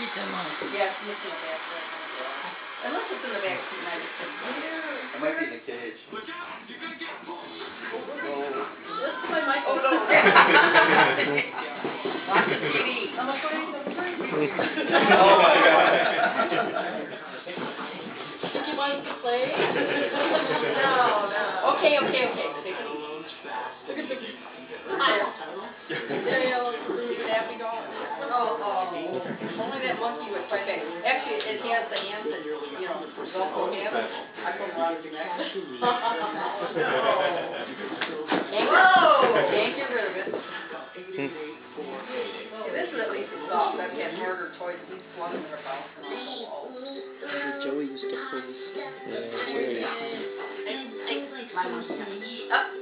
It's in mine. Yeah, it's missing a back right now. Unless it's in the back seat, I just think, It might be in the cage. Oh. this is my mic, oh, no. Watch the TV. I'm afraid, I'm afraid. Oh my God. You want to play? No, no. Okay, okay, okay. Take it easy. Look at the smile. Tail, happy dog. Oh, oh, oh. Only that monkey would fight back. Actually, it has the hands that, you know, Velcro hands. I put them around his neck. Whoa! Can't get rid of it. Yeah, This is at least soft. I've had harder toys. These ones are bouncing off the walls. Joey used to play. Yeah, very. My monkey. Up. Wow.